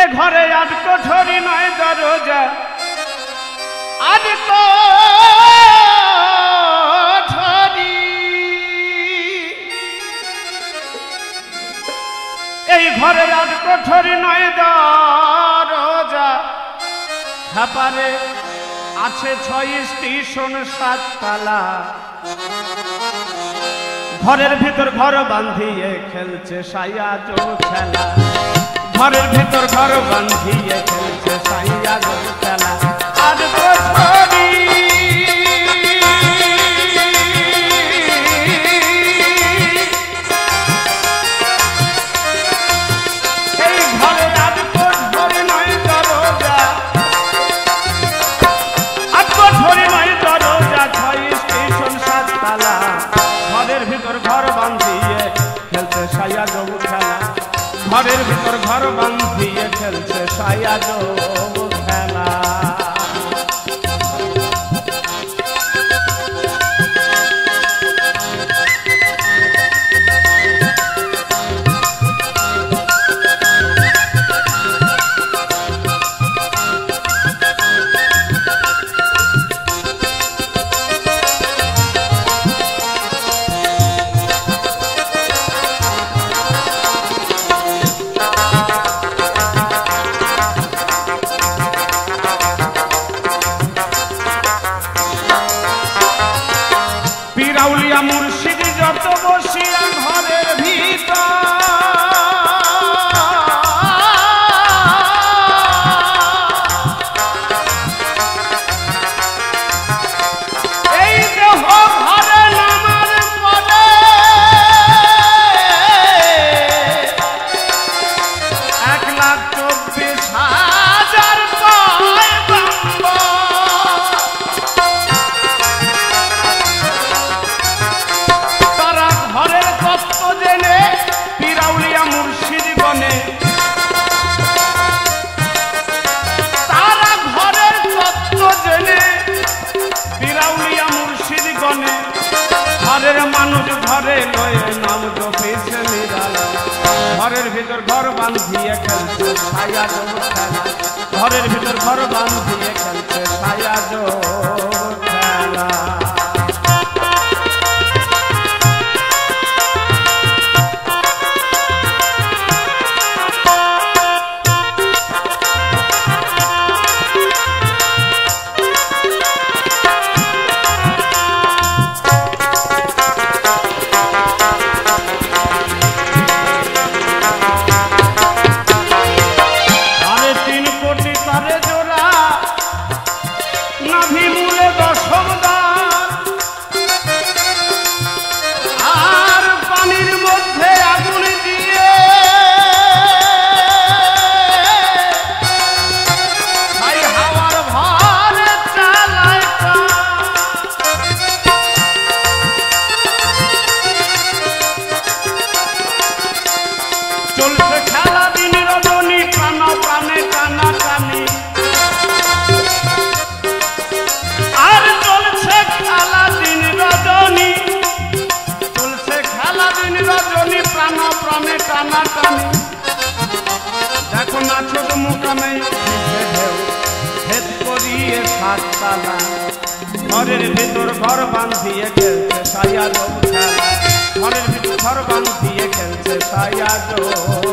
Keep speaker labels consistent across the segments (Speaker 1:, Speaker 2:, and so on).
Speaker 1: এ ঘরে আজ কোঠরি নয় দরজা। আজ কোঠরি এই ঘরে আজ কোঠরি নয় দরজা। খাপারে আছে ছয় স্টেশন সাততলা ঘরের ভিতর ঘর বান্ধিয়ে খেলছে সাইয়াজো খেলা। ঘরের ভিতর ঘর বান্ধিয়ে খেলছে সাইয়াজো খেলা আজ ঘরের ভিতর ঘর বান্ধিয়ে খেলছে সাইয়া ঘর বান্ধিয়ে খেলছে ছায়া জো ঘরের ভিতর ঘর বান্ধিয়ে খেলছে ছায়া জব রজনী প্রাণ, প্রাণে টানা টানি। দেখো না ছোট মুখামে ভেদ করিয়ে সাততলা ঘরের ভিতর ঘর বাঁধিয়ে খেলছে সাইয়া লোক ঘরের ভিতর ঘর বাঁধিয়ে খেলছে সাইয়া লোক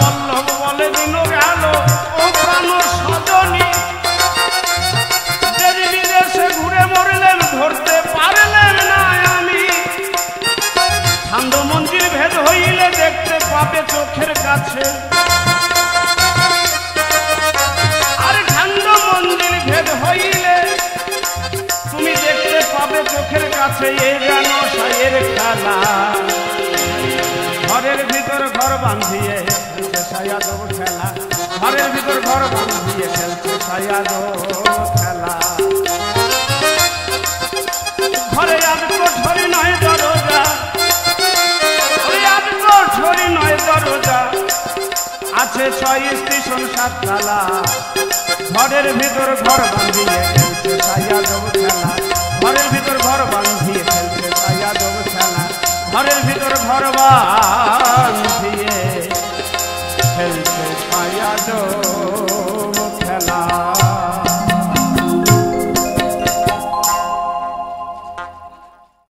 Speaker 1: বল্লভ ঘুরে মরলেন ধরতে পারলেন না আমি ঠান্ড মন্দির ভেদ হইলে দেখতে পাবে চোখের কাছে আর ঠান্ড মন্দির ভেদ তুমি দেখতে পাবে চোখের কাছে এ জানো সায়ের খেলা। ঘরের ভিতর ঘর বান্ধিয়ে খেলছে সায়া দেব খেলা। ঘরের ভিতর ঘর বান্ধিয়ে খেলছে সায়া দেব খেলা। ঘরে আজ কোঠরি নয় দরজা। আজ কোঠরি নয় দরজা। আছে ছয় স্টেশন সাততলা। ঘরের ভিতর ঘর বান্ধিয়ে খেলছে সাইয়া দেব খেলা। ঘরের ভিতর ঘর বান্ধিয়ে খেলছে সাইয়া দেব খেলা। ঘরের ভিতর ঘর বান্ধিয়ে